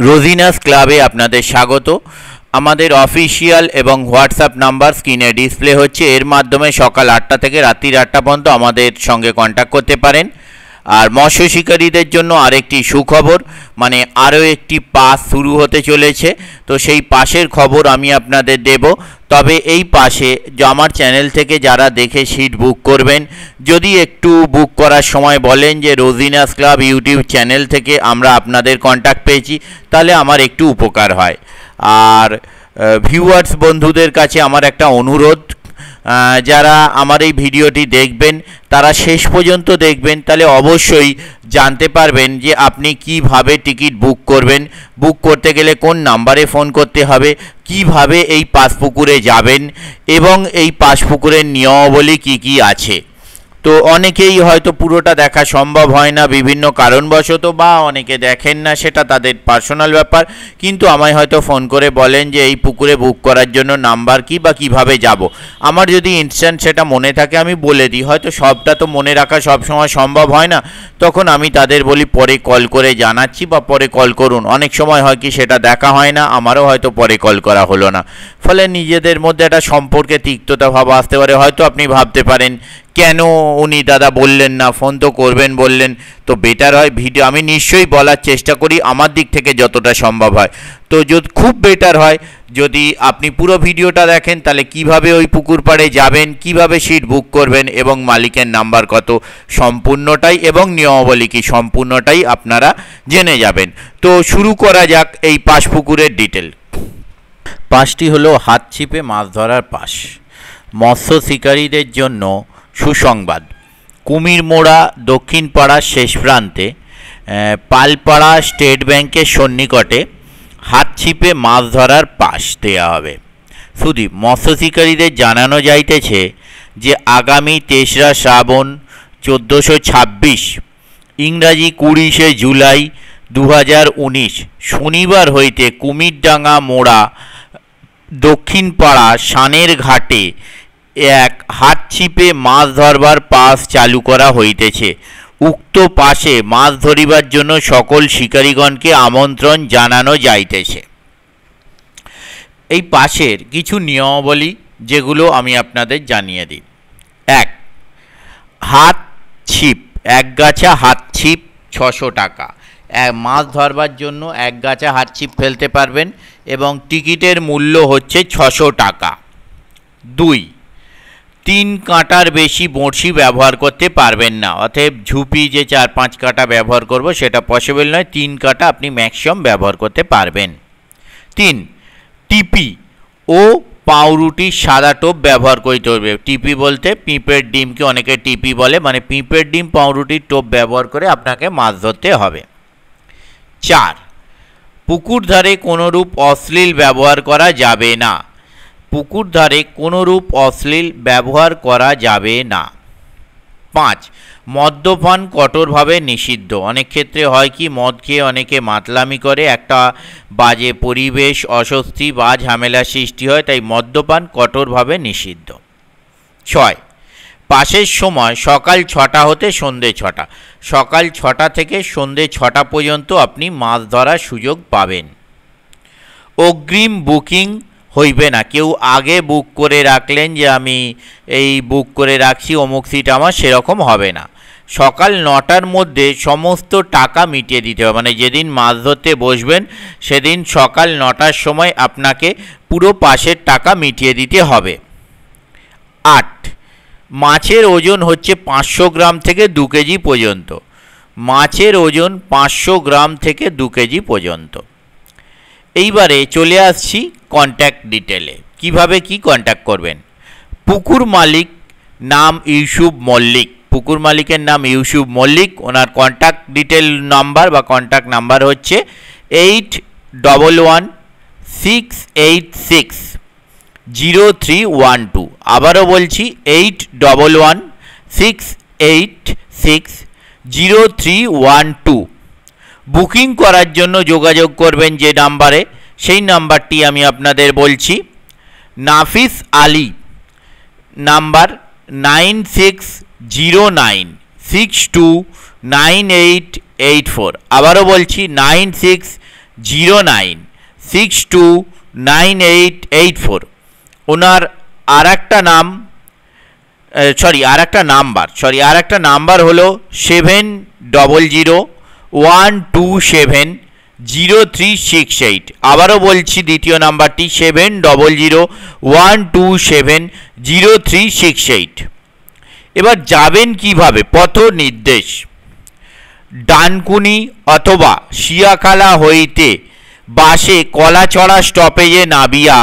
রোজিনাস ক্লাবে আপনাদের স্বাগত। আমাদের অফিসিয়াল এবং হোয়াটসঅ্যাপ নাম্বার স্ক্রিনে ডিসপ্লে হচ্ছে। এর মাধ্যমে সকাল আটটা থেকে রাত্রির আটটা পর্যন্ত আমাদের সঙ্গে কন্ট্যাক্ট করতে পারেন। আর মৎস্য শিকারীদের জন্য আরেকটি সুখবর মানে আরও একটি পাস শুরু হতে চলেছে। তো সেই পাশের খবর আমি আপনাদের দেব। তবে এই পাশে আমার চ্যানেল থেকে যারা দেখে সিট বুক করবেন, যদি একটু বুক করার সময় বলেন যে রোজিনাস ক্লাব ইউটিউব চ্যানেল থেকে আমরা আপনাদের কন্ট্যাক্ট পেয়েছি, তাহলে আমার একটু উপকার হয়। আর ভিউয়ার্স বন্ধুদের কাছে আমার একটা অনুরোধ যারা আমার এই ভিডিওটি দেখবেন, তারা শেষ পর্যন্ত দেখবেন, তাহলে অবশ্যই জানতে পারবেন যে আপনি কীভাবে টিকিট বুক করবেন। বুক করতে গেলে কোন নাম্বারে ফোন করতে হবে, কীভাবে এই পাসপুকুরে যাবেন এবং এই পাসপুকুরের নিয়মাবলী কি কি আছে। তো অনেকেই হয়তো পুরোটা দেখা সম্ভব হয় না, বিভিন্ন কারণবশত বা অনেকে দেখেন না, সেটা তাদের পার্সোনাল ব্যাপার। কিন্তু আমায় হয়তো ফোন করে বলেন যে, এই পুকুরে বুক করার জন্য নাম্বার কি বা কীভাবে যাব? আমার যদি ইনস্ট্যান্ট সেটা মনে থাকে, আমি বলে দিই। হয়তো সবটা তো মনে রাখা সব সময় সম্ভব হয় না। তখন আমি তাদের বলি, পরে কল করে জানাচ্ছি বা পরে কল করুন। অনেক সময় হয় কি, সেটা দেখা হয় না, আমারও হয়তো পরে কল করা হলো না। ফলে নিজেদের মধ্যে একটা সম্পর্কে তিক্ততা ভাব আসতে পারে। হয়তো আপনি ভাবতে পারেন কেন উনি দাদা বললেন না? ফোন তো করবেন বললেন। তো বেটার হয় ভিডিও আমি নিশ্চয়ই বলার চেষ্টা করি, আমার দিক থেকে যতটা সম্ভব হয়। তো যদি, খুব বেটার হয়, যদি আপনি পুরো ভিডিওটা দেখেন, তাহলে কীভাবে ওই পুকুর পাড়ে যাবেন, কীভাবে সিট বুক করবেন এবং মালিকের নাম্বার কত, সম্পূর্ণটাই এবং নিয়মাবলী কি, সম্পূর্ণটাই আপনারা জেনে যাবেন। তো শুরু করা যাক এই পাশ পুকুরের ডিটেল পাশটি হলো হাত ছিপে মাছ ধরার পাশ। মৎস্য শিকারীদের জন্য সুসংবাদ। কুমির মোড়া দক্ষিণ পাড়ার শেষ প্রান্তে পালপাড়া স্টেট ব্যাংকের সন্নিকটে হাত ছিপে মাছ ধরার পাশ দেয়া হবে। শুধু মৎস্য শিকারীদের জানানো যাইতেছে যে আগামী তেসরা শ্রাবণ চোদ্দোশো ছাব্বিশ, ইংরাজি কুড়িশে জুলাই দু হাজার উনিশ, শনিবার হইতে কুমিরডাঙ্গা মোড়া দক্ষিণ পাড়া সানের ঘাটে এক হাত ছিপে মাছ ধরবার পাস চালু করা হইতেছে। উক্ত পাশে মাছ ধরিবার জন্য সকল শিকারীগণকে আমন্ত্রণ জানানো যাইতেছে। এই পাশের কিছু নিয়মাবলী যেগুলো আমি আপনাদের জানিয়ে দিই। এক, হাত ছিপ, এক গাছা হাত ছিপ ছশো টাকা। মাছ ধরবার জন্য এক গাছা হাত ছিপ ফেলতে পারবেন এবং টিকিটের মূল্য হচ্ছে ছশো টাকা। দুই তিন কাঁটার বেশি বড়শি ব্যবহার করতে পারবেন না। অতএব ঝুপি যে চার পাঁচ কাঁটা ব্যবহার করব সেটা পসিবল নয়, তিন কাঁটা আপনি ম্যাক্সিমাম ব্যবহার করতে পারবেন। তিন, টিপি ও পাউরুটির সাদা টোপ ব্যবহার করতে হবে। টিপি বলতে পিঁপের ডিমকে অনেকে টিপি বলে মানে পিঁপের ডিম, পাউরুটির টোপ ব্যবহার করে আপনাকে মাছ ধরতে হবে। চার, পুকুর ধারে কোনোরূপ অশ্লীল ব্যবহার করা যাবে না। পুকুর ধারে কোনোরূপ অশ্লীল ব্যবহার করা যাবে না। পাঁচ, মদ্যপান কঠোরভাবে নিষিদ্ধ। অনেক ক্ষেত্রে হয় কি, মদ খেয়ে অনেকে মাতলামি করে, একটা বাজে পরিবেশ, অস্বস্তি বা ঝামেলা সৃষ্টি হয়, তাই মদ্যপান কঠোরভাবে নিষিদ্ধ। ছয়, পাশের সময় সকাল ছটা হতে সন্ধে ছটা। সকাল ছটা থেকে সন্ধে ছটা পর্যন্ত আপনি মাছ ধরার সুযোগ পাবেন। অগ্রিম বুকিং হইবে না। কেউ আগে বুক করে রাখলেন যে, আমি এই বুক করে রাখছি, অমুক সিট আমার, সেরকম হবে না। সকাল নটার মধ্যে সমস্ত টাকা মিটিয়ে দিতে হবে। মানে যেদিন মাছ ধরতে বসবেন, সেদিন সকাল নটার সময় আপনাকে পুরো পাশের টাকা মিটিয়ে দিতে হবে। আট, মাছের ওজন হচ্ছে পাঁচশো গ্রাম থেকে দু কেজি পর্যন্ত। মাছের ওজন পাঁচশো গ্রাম থেকে দু কেজি পর্যন্ত। এইবারে চলে আসছি কন্ট্যাক্ট ডিটেলে কীভাবে কি কন্ট্যাক্ট করবেন? পুকুর মালিক নাম ইউসুফ মল্লিক। পুকুর মালিকের নাম ইউসুফ মল্লিক। ওনার কন্ট্যাক্ট ডিটেল নাম্বার বা কন্ট্যাক্ট নাম্বার হচ্ছে eight double one six eight six zero three one two আবারও বলছি eight double one six eight six zero three one two booking করার জন্য যোগাযোগ করবেন যে নাম্বারে সেই নাম্বারটি আমি আপনাদের বলছি। Nafis Ali, number nine six zero nine, six two nine eight eight four. আবারও বলছি, nine six zero nine, six two nine eight eight four. ওনার আর একটা নাম সরি আর একটা নাম্বার, সরি আর একটা নাম্বার হলো seven double zero one two seven zero three six eight. আবারও বলছি, দ্বিতীয় নাম্বারটি seven double zero one two seven zero three six eight. এবার যাবেন কীভাবে? পথ নির্দেশ। ডানকুনি অথবা শিয়াখালা হইতে বাসে কলাচড়া স্টপেজে নামিয়া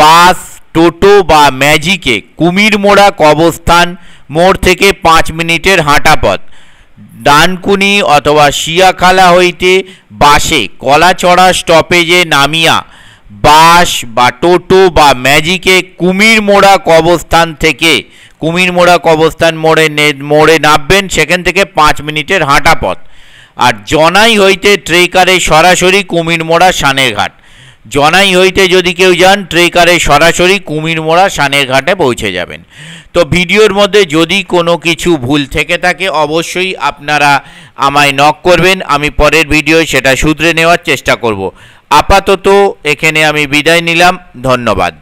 বাস, টোটো বা ম্যাজিকে কুমিরমোড়া কবস্থান মোড় থেকে পাঁচ মিনিটের হাঁটা পথ ডানকুনি অথবা শিয়াখালা হইতে বাসে কলাচড়া স্টপেজে নামিয়া, বাস বা টোটো বা ম্যাজিকে কুমিরমোড়া কবস্থান থেকে কুমিরমোড়া কবস্থান মোড়ে মোড়ে নামবেন, সেখান থেকে পাঁচ মিনিটের হাঁটা পথ। আর জনাই হইতে ট্রেকারে সরাসরি কুমিরমোড়া সানের ঘাট। জনাই হইতে যদি কেউ যান, ট্রেকারে সরাসরি কুমিরমোড়া সানের ঘাটে পৌঁছে যাবেন। তো ভিডিওর মধ্যে যদি কোনো কিছু ভুল থেকে থাকে, অবশ্যই আপনারা আমায় নক করবেন। আমি পরের ভিডিও সেটা শুধরে নেওয়ার চেষ্টা করব। আপাতত এখানে আমি বিদায় নিলাম। ধন্যবাদ।